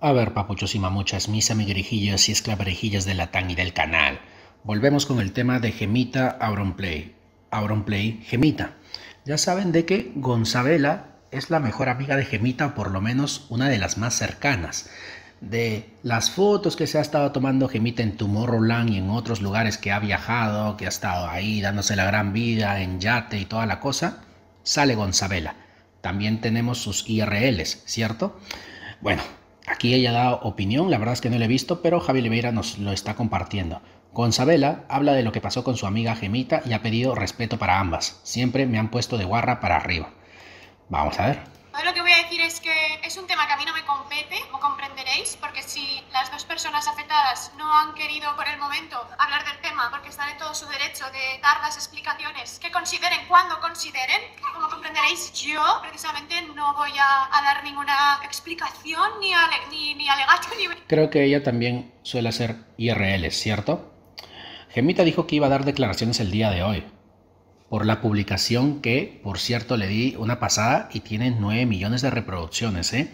A ver, papuchos y mamuchas, mis amiguerijillos y esclavarejillas de Latán y del canal. Volvemos con el tema de Gemita Auronplay. Auronplay Gemita. Ya saben de que Gonzabela es la mejor amiga de Gemita, por lo menos una de las más cercanas. De las fotos que se ha estado tomando Gemita en Tomorrowland y en otros lugares que ha viajado, que ha estado ahí dándose la gran vida en yate y toda la cosa, sale Gonzabela. También tenemos sus IRLs, ¿cierto? Bueno, Aquí ella da opinión, la verdad es que no lo he visto, pero Javi Oliveira nos lo está compartiendo. Gonzabela habla de lo que pasó con su amiga Gemita y ha pedido respeto para ambas. Siempre me han puesto de guarra para arriba. Vamos a ver lo que es un tema que a mí no me compete, como comprenderéis, porque si las dos personas afectadas no han querido por el momento hablar del tema, porque están en todo su derecho de dar las explicaciones que consideren cuando consideren, como comprenderéis, yo precisamente no voy a, dar ninguna explicación ni, ni, ni alegato ni... Creo que ella también suele hacer IRL, ¿cierto? Gemita dijo que iba a dar declaraciones el día de hoy por la publicación que, por cierto, le di una pasada y tiene 9 millones de reproducciones. ¿eh?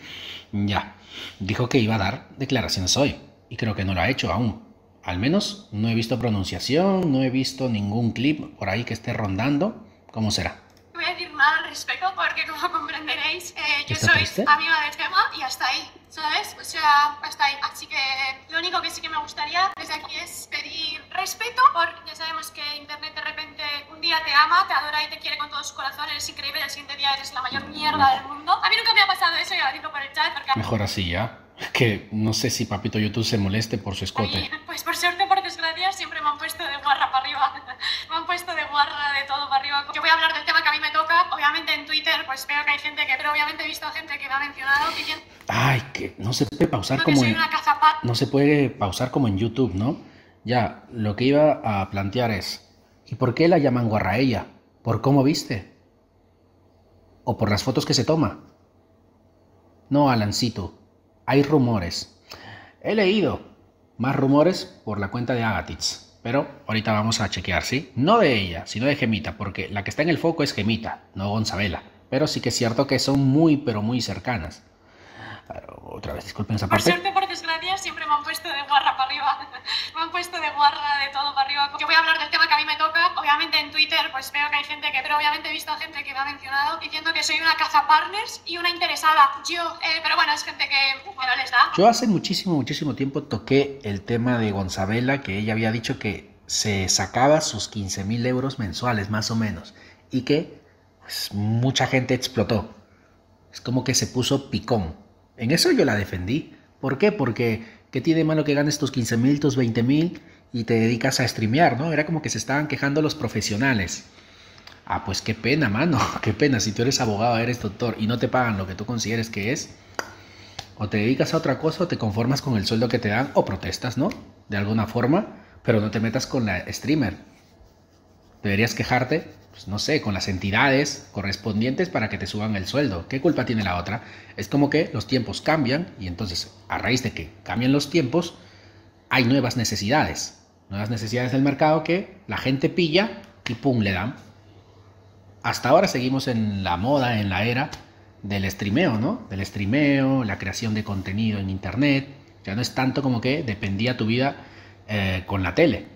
Ya, dijo que iba a dar declaraciones hoy y creo que no lo ha hecho aún. Al menos no he visto pronunciación, no he visto ningún clip por ahí que esté rondando. ¿Cómo será? No voy a decir nada al respecto porque como comprenderéis, eh, yo soy amiga del tema y hasta ahí, ¿sabes? O sea, hasta ahí. Así que lo único que sí que me gustaría desde aquí es pedir respeto porque ya sabemos que Internet de repente día te ama, te adora y te quiere con todo su corazón, eres increíble, el siguiente día eres la mayor mierda del mundo. A mí nunca me ha pasado eso, ya lo digo por el chat. Porque... Mejor así ya. Que no sé si Papito YouTube se moleste por su escote. pues por suerte, por desgracia, siempre me han puesto de guarra para arriba. me han puesto de guarra de todo para arriba. Yo voy a hablar del tema que a mí me toca. Obviamente en Twitter, pues veo que hay gente que... Pero obviamente he visto gente que me ha mencionado diciendo... Ay, que no se puede pausar como en... No se puede pausar como en YouTube, ¿no? Ya, lo que iba a plantear es... ¿Y por qué la llaman guarraella? ¿Por cómo viste? ¿O por las fotos que se toma? No, Alancito, hay rumores. He leído más rumores por la cuenta de Agatitz, pero ahorita vamos a chequear, ¿sí? No de ella, sino de Gemita, porque la que está en el foco es Gemita, no Gonzabela. Pero sí que es cierto que son muy, pero muy cercanas. Otra vez, disculpen esa parte. Por suerte, por desgracia, siempre me han puesto de guarra para arriba. me han puesto de guarra de todo para arriba. Yo voy a hablar del tema que a mí me en Twitter, pues veo que hay gente que... Pero obviamente he visto gente que me ha mencionado diciendo que soy una cazapartners y una interesada. Yo, eh, pero bueno, es gente que, no les da. Yo hace muchísimo, muchísimo tiempo toqué el tema de Gonzabela, que ella había dicho que se sacaba sus 15 mil euros mensuales, más o menos. Y que pues, mucha gente explotó. Es como que se puso picón en eso yo la defendí. ¿Por qué? Porque ¿qué tiene malo que ganes tus 15 mil, tus 20 mil y te dedicas a streamear, ¿no? Era como que se estaban quejando los profesionales. Ah, pues qué pena, mano, qué pena. Si tú eres abogado, eres doctor y no te pagan lo que tú consideres que es, o te dedicas a otra cosa o te conformas con el sueldo que te dan o protestas, ¿no? De alguna forma, pero no te metas con la streamer. Deberías quejarte pues, no sé, con las entidades correspondientes para que te suban el sueldo. ¿Qué culpa tiene la otra? Es como que los tiempos cambian y entonces a raíz de que cambian los tiempos, hay nuevas necesidades. Nuevas necesidades del mercado que la gente pilla y pum, le dan. Hasta ahora seguimos en la moda, en la era del streameo, ¿no? Del streameo, la creación de contenido en internet. Ya no es tanto como que dependía tu vida eh, con la tele.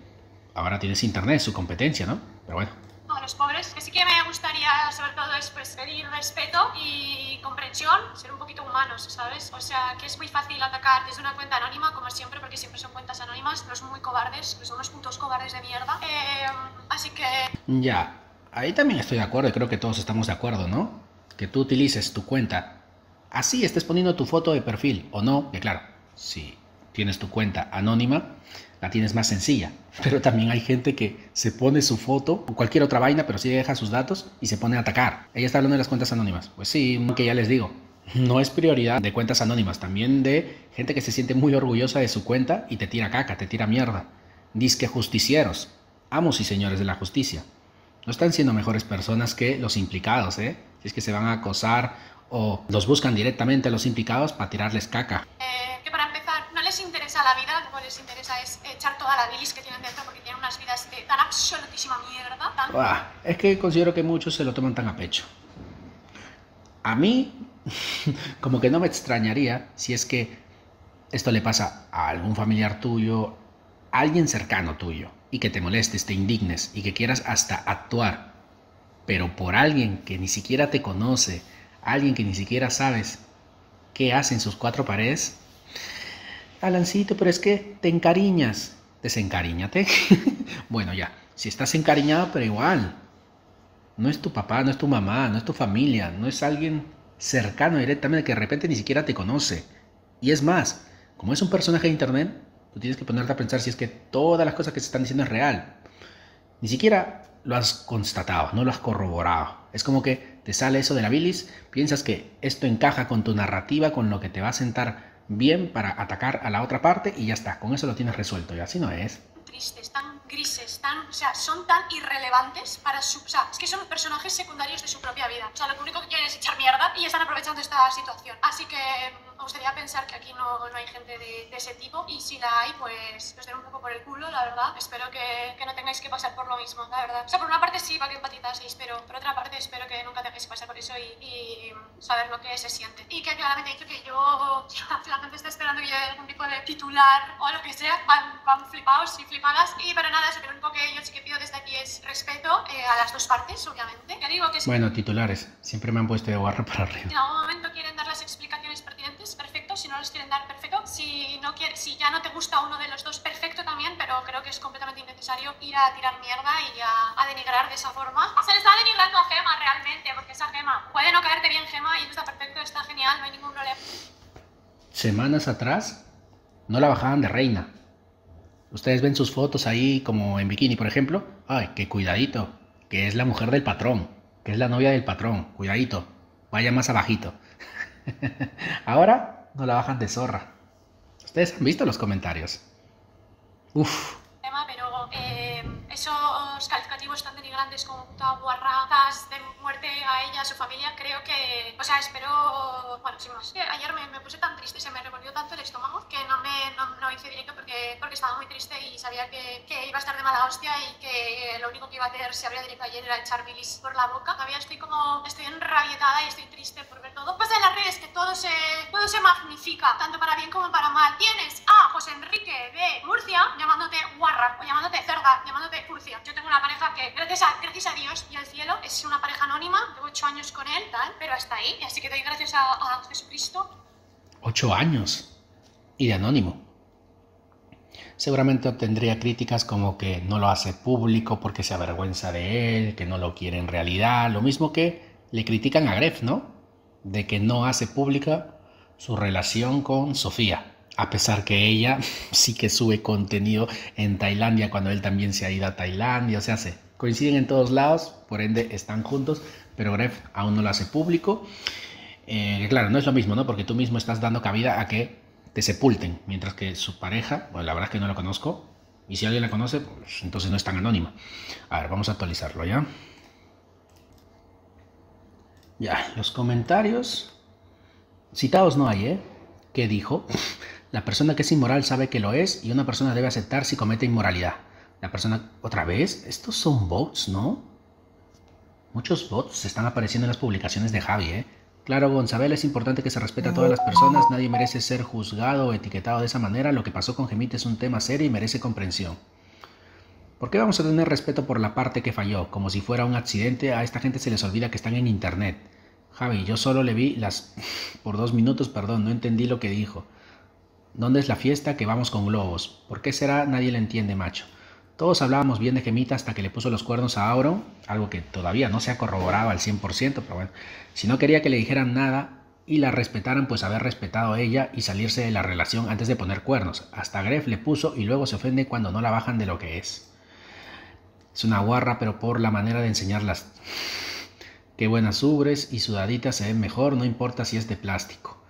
Ahora tienes internet, su competencia, ¿no? Pero bueno pobres. Que sí que me gustaría, sobre todo, es pues, pedir respeto y comprensión, ser un poquito humanos, ¿sabes? O sea, que es muy fácil atacar desde una cuenta anónima, como siempre, porque siempre son cuentas anónimas, los muy cobardes, son unos putos cobardes de mierda. Eh, así que... Ya, ahí también estoy de acuerdo, y creo que todos estamos de acuerdo, ¿no? Que tú utilices tu cuenta así estés poniendo tu foto de perfil o no, que claro, si tienes tu cuenta anónima, la tienes más sencilla. Pero también hay gente que se pone su foto o cualquier otra vaina, pero sí deja sus datos y se pone a atacar. Ella está hablando de las cuentas anónimas. Pues sí, que ya les digo, no es prioridad de cuentas anónimas, también de gente que se siente muy orgullosa de su cuenta y te tira caca, te tira mierda. Disque justicieros, amos y señores de la justicia. No están siendo mejores personas que los implicados, ¿eh? Si es que se van a acosar o los buscan directamente a los implicados para tirarles caca. Eh, que para empezar, no les interesa la vida, lo que les interesa es echar toda la bilis que tienen dentro porque tienen unas vidas de tan absolutísima mierda. es que considero que muchos se lo toman tan a pecho. A mí, como que no me extrañaría si es que esto le pasa a algún familiar tuyo, a alguien cercano tuyo, y que te molestes, te indignes y que quieras hasta actuar, pero por alguien que ni siquiera te conoce, alguien que ni siquiera sabes qué hace en sus cuatro paredes, Alancito, pero es que te encariñas, desencariñate. bueno, ya, si estás encariñado, pero igual, no es tu papá, no es tu mamá, no es tu familia, no es alguien cercano directamente que de repente ni siquiera te conoce. Y es más, como es un personaje de internet, tú tienes que ponerte a pensar si es que todas las cosas que se están diciendo es real. Ni siquiera lo has constatado, no lo has corroborado. Es como que te sale eso de la bilis, piensas que esto encaja con tu narrativa, con lo que te va a sentar bien para atacar a la otra parte y ya está, con eso lo tienes resuelto y así no es. Tristes, tan grises, tan, o sea, son tan irrelevantes para su, o sea, es que son personajes secundarios de su propia vida. O sea, lo único que quieren es echar mierda y están aprovechando esta situación. Así que me gustaría pensar que aquí no, no hay gente de, de, ese tipo y si la hay, pues os den un poco por el culo, la verdad. Espero que, que, no tengáis que pasar por lo mismo, la verdad. O sea, por una parte sí, para que empatizaseis, pero por otra parte espero que nunca tengáis que pasar por eso y, y saber lo que se siente. Y que claramente he dicho que yo, la gente está esperando que yo dé algún tipo de titular o lo que sea, van, van flipados y flipadas. Y para nada, eso, lo único que yo sí que pido desde aquí es respeto eh, a las dos partes, obviamente. Ya digo que bueno, titulares, siempre me han puesto de guarro para arriba. En algún momento quieren dar las explicaciones pertinentes, no los quieren dar, perfecto. Si, no quiere, si ya no te gusta uno de los dos, perfecto también, pero creo que es completamente innecesario ir a tirar mierda y a, a denigrar de esa forma. Se le está denigrando a Gema realmente, porque esa Gema puede no caerte bien Gema y está perfecto, está genial, no hay ningún problema. Semanas atrás no la bajaban de reina. Ustedes ven sus fotos ahí como en bikini, por ejemplo. Ay, qué cuidadito, que es la mujer del patrón, que es la novia del patrón. Cuidadito, vaya más abajito. Ahora no la bajan de zorra. Ustedes han visto los comentarios. Uf. Pero eh, esos calificativos tan denigrantes como puta guarradas de muerte a ella, a su familia, creo que, o sea, espero, bueno, sin más. Ayer me, me, puse tan triste, se me revolvió tanto el estómago que no me no, no hice directo porque, porque estaba muy triste y sabía que, que, iba a estar de mala hostia y que lo único que iba a hacer si habría directo ayer era echar bilis por la boca. Todavía estoy como, estoy enrabietada y estoy triste por ver todo. Pasa en las redes que todo se, todo se magnifica, tanto para bien como para mal. Tienes a José Enrique de Murcia llamándote guarra o llamándote cerda, llamándote Furcia. Yo tengo una pareja que, gracias a, gracias a Dios y al cielo, es una pareja anónima, llevo ocho años con él, tal, pero hasta ahí, así que doy gracias a, a Jesucristo. Ocho años. Y de anónimo. Seguramente obtendría críticas como que no lo hace público porque se avergüenza de él, que no lo quiere en realidad, lo mismo que le critican a Gref, ¿no? De que no hace pública su relación con Sofía a pesar que ella sí que sube contenido en Tailandia cuando él también se ha ido a Tailandia, o sea, se coinciden en todos lados, por ende están juntos, pero Gref aún no lo hace público. Eh, claro, no es lo mismo, ¿no? Porque tú mismo estás dando cabida a que te sepulten, mientras que su pareja, bueno, la verdad es que no la conozco, y si alguien la conoce, pues entonces no es tan anónima. A ver, vamos a actualizarlo ya. Ya, los comentarios citados no hay, ¿eh? ¿Qué dijo? La persona que es inmoral sabe que lo es y una persona debe aceptar si comete inmoralidad. La persona, otra vez, estos son bots, ¿no? Muchos bots están apareciendo en las publicaciones de Javi, ¿eh? Claro, Gonzabel, es importante que se respete a todas las personas, nadie merece ser juzgado o etiquetado de esa manera, lo que pasó con Gemite es un tema serio y merece comprensión. ¿Por qué vamos a tener respeto por la parte que falló? Como si fuera un accidente, a esta gente se les olvida que están en internet. Javi, yo solo le vi las... por dos minutos, perdón, no entendí lo que dijo. ¿Dónde es la fiesta que vamos con globos? ¿Por qué será? Nadie le entiende, macho. Todos hablábamos bien de Gemita hasta que le puso los cuernos a Auron, algo que todavía no se ha corroborado al 100%, pero bueno, si no quería que le dijeran nada y la respetaran, pues haber respetado a ella y salirse de la relación antes de poner cuernos. Hasta Gref le puso y luego se ofende cuando no la bajan de lo que es. Es una guarra, pero por la manera de enseñarlas. Qué buenas ubres y sudaditas se ven mejor, no importa si es de plástico.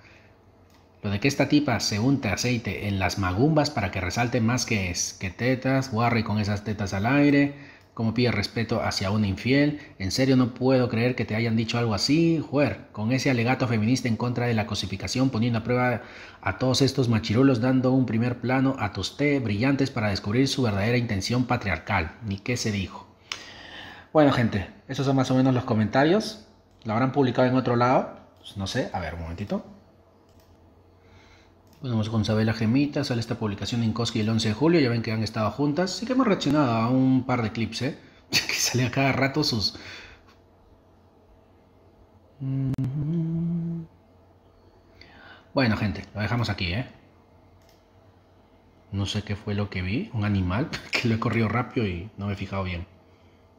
Lo de que esta tipa se unte aceite en las magumbas para que resalte más que es, que tetas, guarre con esas tetas al aire, como pide respeto hacia una infiel. En serio no puedo creer que te hayan dicho algo así, juer, con ese alegato feminista en contra de la cosificación, poniendo a prueba a todos estos machirulos, dando un primer plano a tus té brillantes para descubrir su verdadera intención patriarcal. Ni qué se dijo. Bueno, gente, esos son más o menos los comentarios. Lo habrán publicado en otro lado. Pues no sé, a ver, un momentito. Ponemos Gonzabela Gemita, sale esta publicación en Koski el 11 de julio, ya ven que han estado juntas. Sí que hemos reaccionado a un par de clips, ¿eh? que sale a cada rato sus... Bueno, gente, lo dejamos aquí, ¿eh? No sé qué fue lo que vi, un animal, que lo he corrido rápido y no me he fijado bien.